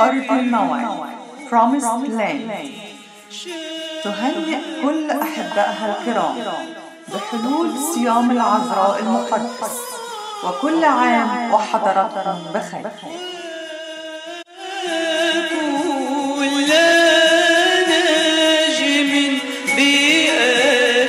أرض الموعد. Promised Land تهنئ كل أحبائها الكرام بحلول صيام العذراء المقدس. وكل عام وحضراتكم بخير كل نجم بأفلاك